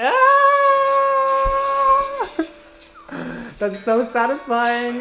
Ah! That's so satisfying.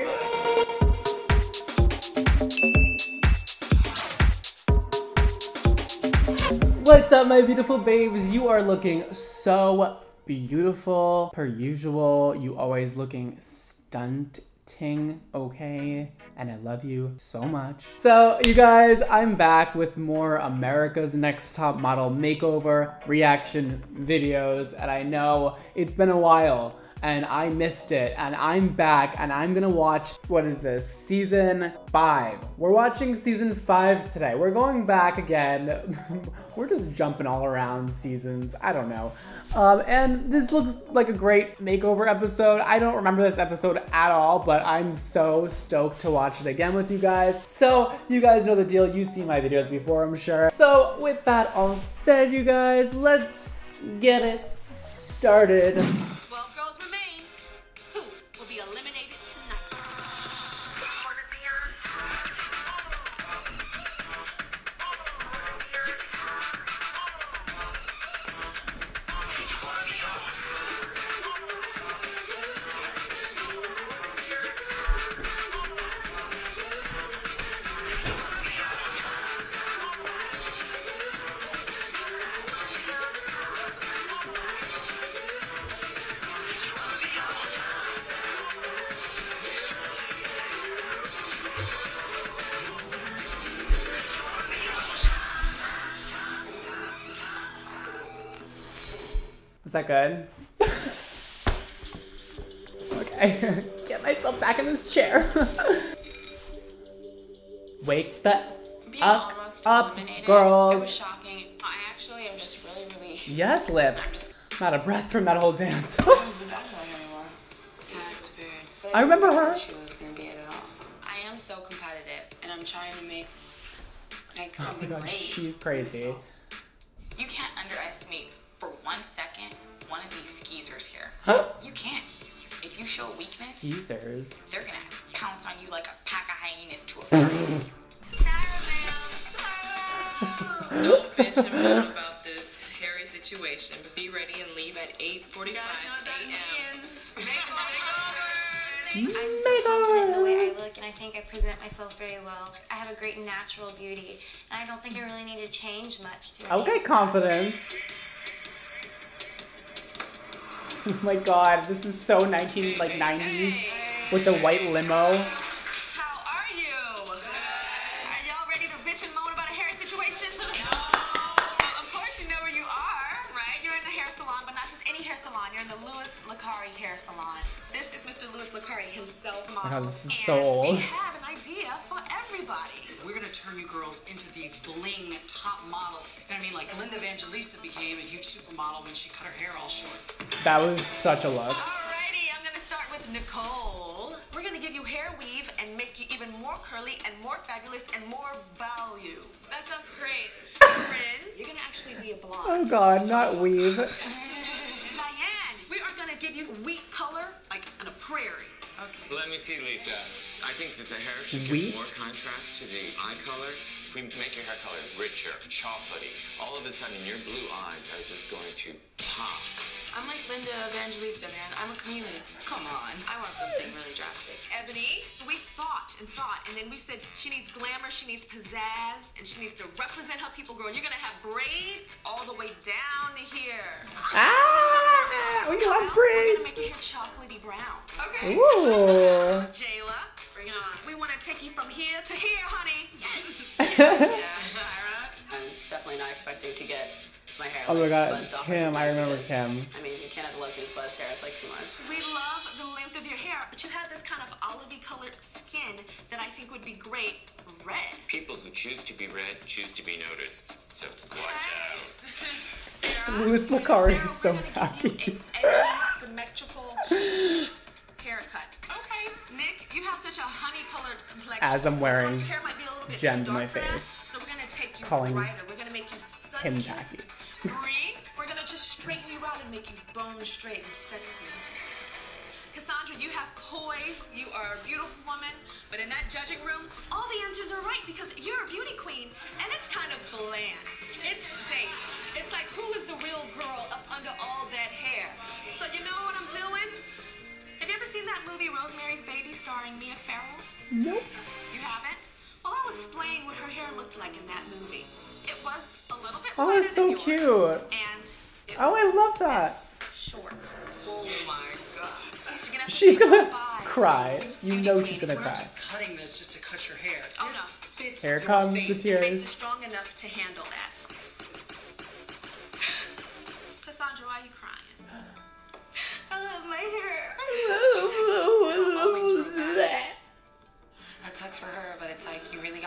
What's up, my beautiful babes? You are looking so beautiful. Per usual, you always looking stunting, okay? And I love you so much. So, you guys, I'm back with more America's Next Top Model makeover reaction videos. And I know it's been a while and I missed it and I'm back and I'm gonna watch, what is this, season five. We're watching season five today. We're going back again. We're just jumping all around seasons, I don't know. Um, and this looks like a great makeover episode. I don't remember this episode at all, but I'm so stoked to watch it again with you guys. So you guys know the deal. You've seen my videos before, I'm sure. So with that all said, you guys, let's get it started. Is that good? okay. Get myself back in this chair. Wake the Being up, up, girls. was shocking. I actually am just really, really. Yes, lips. Not a breath from that whole dance. I don't know anymore. Yeah, I remember her. She was gonna be it at all. I am so competitive, and I'm trying to make like oh my god, great. she's crazy. You Huh? You can't. If you show weakness, Teasers. they're gonna pounce on you like a pack of hyenas to a party. Don't bitch and moan about this hairy situation, but be ready and leave at 8:45 a.m. I'm so confident in the way I look, and I think I present myself very well. I have a great natural beauty, and I don't think I really need to change much to Okay, confidence. Oh my god, this is so 19 like 90s with the white limo. How are you? Are y'all ready to bitch and moan about a hair situation? No. Well, of course you know where you are, right? You're in the hair salon, but not just any hair salon. You're in the Louis Licari hair salon. This is Mr. Louis Licari himself, my model. God, this is so old. We have an idea for everybody. We're gonna turn you girls into these bling top models. You know what I mean? Like Linda Evangelista became a huge supermodel when she cut her hair all short. That was such a look. Alrighty, I'm gonna start with Nicole. We're gonna give you hair weave and make you even more curly and more fabulous and more value. That sounds great. Coryn, you're gonna actually be a blonde. Oh god, not weave. Diane, we are gonna give you wheat color like on a prairie. Okay. Let me see, Lisa. I think that the hair should Wheat? give more contrast to the eye color. If we make your hair color richer, chocolatey, all of a sudden your blue eyes are just going to pop. I'm like Linda Evangelista, man. I'm a chameleon. Come on. I want something really drastic. Ebony, we thought and thought, and then we said she needs glamour, she needs pizzazz, and she needs to represent her people, girl. You're gonna have braids all the way down to here. Ah, we love We're gonna make braids. your hair chocolatey brown. Okay. Ooh. Jayla, bring it on. We want to take you from here to here, honey. Yes. yeah, I'm definitely not expecting to get my hair. Oh my God, buzzed off Kim, or I remember because, Kim. I mean, you can't have the lesbians buzzed hair. It's like too much. We love the length of your hair, but you have this kind of olivey colored skin that I think would be great red. People who choose to be red choose to be noticed. So watch out. Louis Licari is so Sarah, tacky. Colored complexion. As I'm wearing Your hair might be a little bit gems in my face. So we're gonna take you Calling brighter. We're gonna make you sun him tacky. Bre, we're gonna just straighten you out and make you bone straight and sexy. Cassandra, you have poise. You are a beautiful woman, but in that judging room, all the answers are right because you're a beauty queen, and it's kind of bland. It's safe. It's like who is the real girl up under all that hair? that movie Rosemary's Baby starring Mia Farrow? Nope. You haven't? Well, I'll explain what her hair looked like in that movie. It was a little bit Oh, it's so yours, cute. It oh, I love that. Short. Oh my god. Gonna she's gonna cry. You and know she's gonna cry. Just cutting this just to cut your hair. Oh, no. Here comes the tears. Your face is strong enough to handle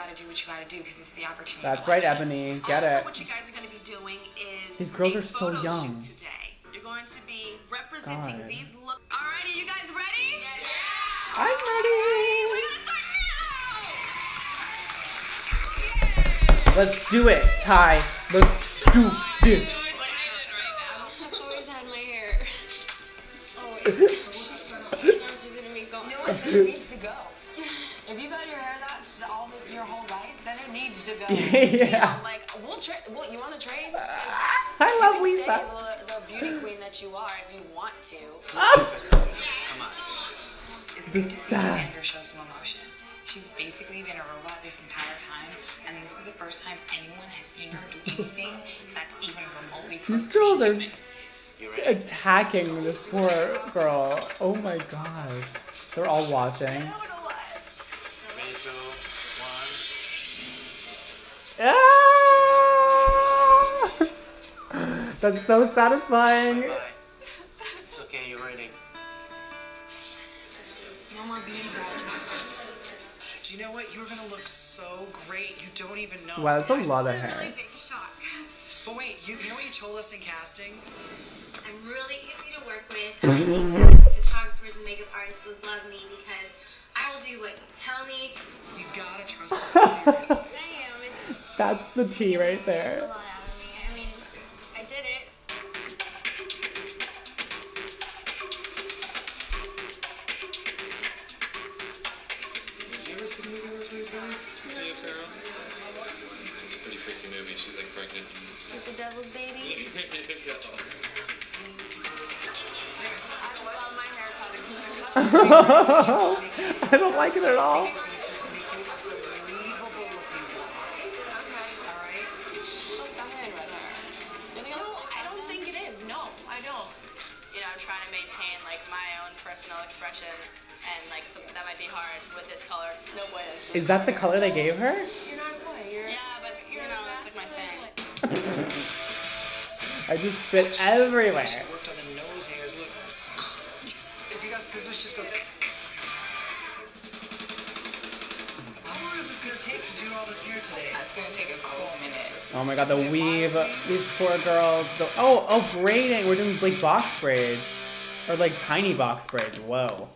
gotta do what you gotta do because it's the opportunity. That's right. Ebony. Get also, it. what you guys are going to be doing is These girls are so young. Today, you're going to be representing God. these look. Alrighty, you guys ready? Yeah. I'm ready. We're gonna start now. Let's do it, Ty. Let's do this. To go. Yeah. Like we'll trade. Well, you want to trade? Uh, I love Lisa. stay the, the beauty queen that you are if you want to. Oh. Come on. It's The basically sass. Shows some emotion. She's basically been a robot this entire time, and this is the first time anyone has seen her do anything that's even remotely close These to girls are being human. You ready? attacking this poor girl. Oh my god. They're all watching. Ah! That's so satisfying. It's okay, you're ready. No more beauty pageant. Do you know what? You're gonna look so great. You don't even know. Wow, that's a Yes. lot of hair. big shock. But wait, you, you know what you told us in casting? I'm really easy to work with. Photographers and makeup artists would love me because I will do what you tell me. You gotta trust us. Seriously. I am. It's just That's the tea right there. lot out of me. I mean, I did it. Did you ever see the movie Rosemary's Baby? Leah Farrell? It's a pretty freaky movie. She's like pregnant. With the devil's baby. I love my haircut. It's so I don't like it at all. Trying to maintain like my own personal expression, and like so that might be hard with this color. No boy is. Is that the color they gave her? You're not a boy. You're. Yeah, but you know, that's like my thing. I just spit everywhere. She worked on the nose hairs. Look. If you got scissors, just go. How long is this gonna take to do all this hair today? That's gonna take a cool minute. Oh my god, the weave. These poor girls. The, oh, oh, braiding. We're doing like box braids. Or like tiny box braids. Whoa.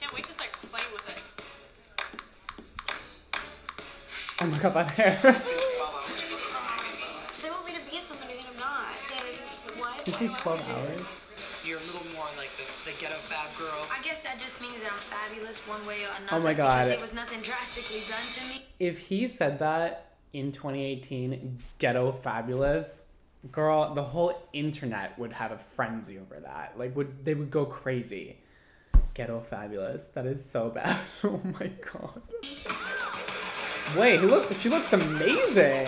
Can't wait to start playing with it. Oh my god, that hair. They want me to be somebody that I'm not. They, what? Did you say 12 hours? You're a little more like the, the ghetto fab girl. I guess that just means that I'm fabulous one way or another. Oh my God. Because there was nothing drastically done to me. If he said that in 2018, ghetto fabulous, girl, the whole internet would have a frenzy over that. Like, would they would go crazy. Ghetto fabulous. That is so bad. Oh my god. Wait, look. She looks amazing.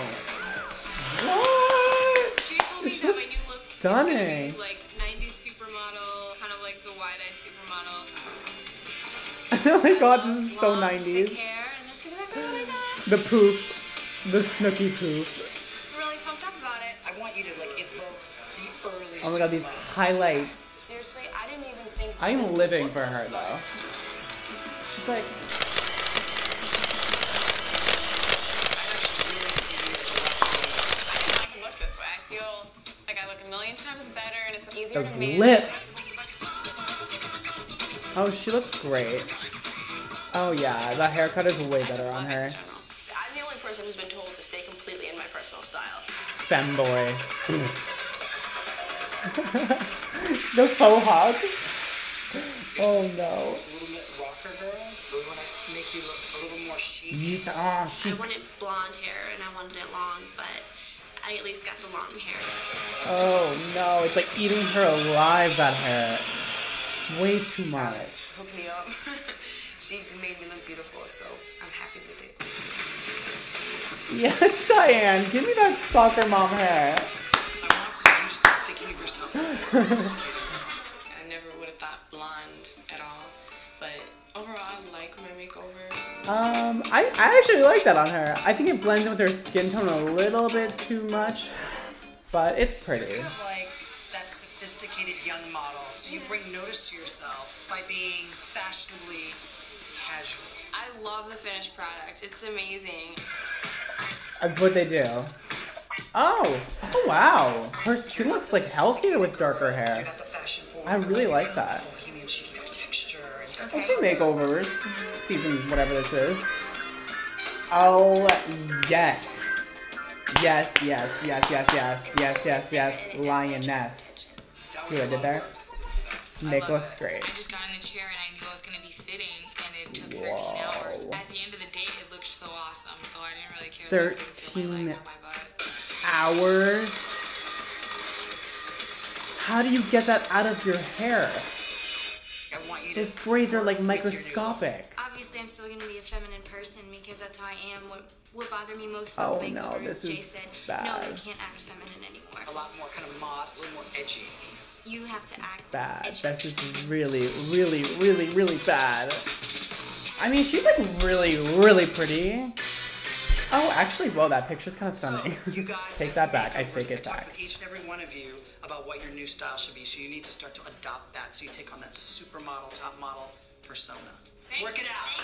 What? Jay told me She that my new look stunning. is gonna be like 90s supermodel, kind of like the wide-eyed supermodel. oh my god, this is so Long, thick 90s. hair, and that's exactly what I got. The poof. The Snooki poof. God, these highlights. Seriously, I didn't even think. I'm living for her though. She's like, I actually really see you as a left I can look this way. I feel like I look a million times better, and it's easier those lips. Oh, she looks great. Oh yeah, the haircut is way better on her. I'm the only person who's been told to stay completely in my personal style. Femboy. The faux hawk. Oh no. It's a little bit rocker girl. We want to make you look a little more chic. Oh, I she. wanted blonde hair and I wanted it long, but I at least got the long hair. Oh no, it's like eating her alive. That hair. Way too much. Hooked me up. she made me look beautiful, so I'm happy with it. Yes, Diane, give me that soccer mom hair. Thinking of yourself as that sophisticated. I never would have thought blonde at all. But overall, I like my makeover. Um, I, I actually like that on her. I think it blends in with her skin tone a little bit too much, but it's pretty. Kind of like that sophisticated young model. So you bring notice to yourself by being fashionably casual. I love the finished product. It's amazing. What they do. Oh, oh wow. Her skin looks like healthier with darker hair. got the fashion forward. I really like that. Bohemian chic, you got texture. And you got Okay, makeovers. Season whatever this is. Oh, yes. Yes, yes, yes, yes, yes, yes, yes, yes. Lioness. See what I did there? I Nik looks great. I just got in the chair and I knew I was gonna be sitting, and it took 13 hours. At the end of the day, it looked so awesome, so I didn't really care. that I couldn't feel my 13 Hours. How do you get that out of your hair? I want you Those to braids are like with your new look. microscopic. Obviously, I'm still gonna be a feminine person because that's how I am. What what bothered me most Oh, about no, makeover this is Jay said, bad. "No, you can't act feminine anymore. A lot more kind of mod, a little more edgy. You have to act Bad. edgy." That's just really, really, really, really bad. I mean, she's like really, really pretty. Oh, actually, well, that picture's kind of stunning. So you guys take that back. I take it talked back. each and every one of you about what your new style should be. So you need to start to adopt that. So you take on that supermodel, top model persona. Work it out.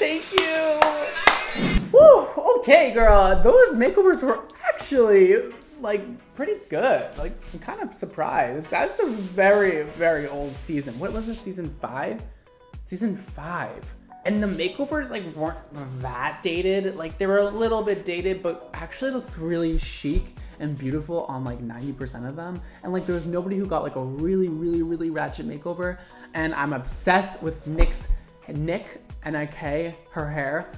Thank you. Woo, okay, girl. Those makeovers were actually like pretty good. Like, I'm kind of surprised. That's a very, very old season. What was it? Season five? Season five. And the makeovers like weren't that dated. Like they were a little bit dated, but actually looks really chic and beautiful on like 90% of them. And like there was nobody who got like a really, really, really ratchet makeover. And I'm obsessed with Nik's Nik N-I-K, her hair.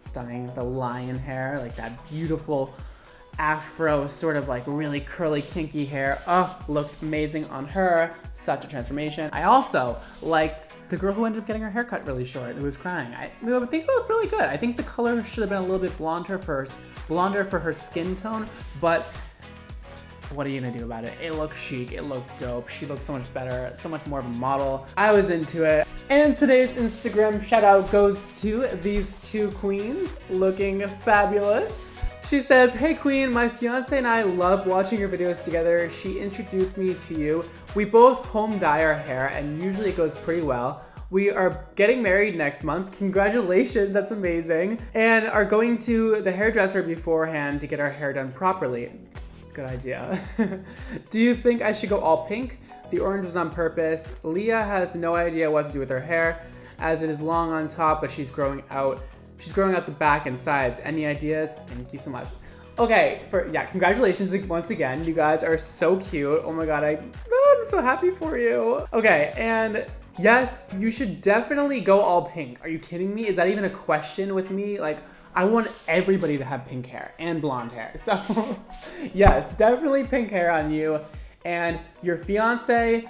Stunning. The lion hair, like that beautiful afro, sort of like really curly, kinky hair. Oh, looked amazing on her. Such a transformation. I also liked the girl who ended up getting her hair cut really short, who was crying. I, I think it looked really good. I think the color should have been a little bit blonder for blonder for her skin tone, but what are you gonna do about it? It looked chic, it looked dope. She looked so much better, so much more of a model. I was into it. And today's Instagram shout out goes to these two queens looking fabulous. She says, Hey queen, my fiance and I love watching your videos together. She introduced me to you. We both home dye our hair and usually it goes pretty well. We are getting married next month. Congratulations, that's amazing. And are going to the hairdresser beforehand to get our hair done properly. Good idea. do you think I should go all pink? The orange was on purpose. Leah has no idea what to do with her hair as it is long on top, but she's growing out. She's growing out the back and sides. Any ideas? Thank you so much. Okay, for yeah, congratulations once again. You guys are so cute. Oh my god, I oh, I'm so happy for you. Okay, and yes, you should definitely go all pink. Are you kidding me? Is that even a question with me? Like I want everybody to have pink hair and blonde hair. So, yes, definitely pink hair on you. And your fiance,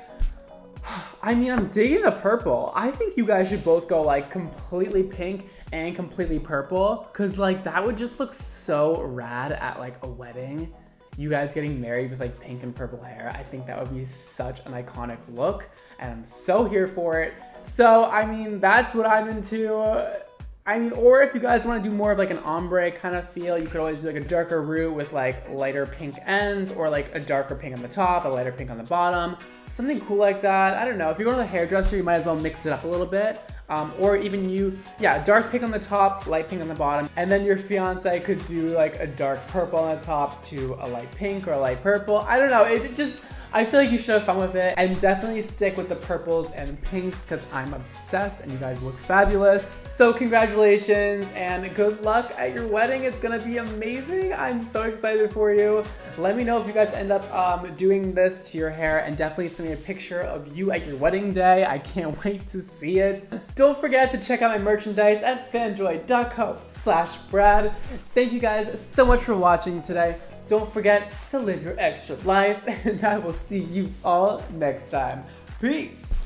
I mean, I'm digging the purple. I think you guys should both go like completely pink and completely purple. Cause like that would just look so rad at like a wedding. You guys getting married with like pink and purple hair. I think that would be such an iconic look. And I'm so here for it. So, I mean, that's what I'm into. I mean, or if you guys want to do more of like an ombre kind of feel, you could always do like a darker root with like lighter pink ends or like a darker pink on the top, a lighter pink on the bottom. Something cool like that. I don't know. If you go to the hairdresser, you might as well mix it up a little bit. Um, or even you, yeah, dark pink on the top, light pink on the bottom. And then your fiance could do like a dark purple on the top to a light pink or a light purple. I don't know. It just, I feel like you should have fun with it and definitely stick with the purples and pinks because I'm obsessed and you guys look fabulous. So congratulations and good luck at your wedding. It's gonna be amazing. I'm so excited for you. Let me know if you guys end up um, doing this to your hair and definitely send me a picture of you at your wedding day. I can't wait to see it. Don't forget to check out my merchandise at fanjoy.co slash Brad. Thank you guys so much for watching today. Don't forget to live your extra life, and I will see you all next time. Peace.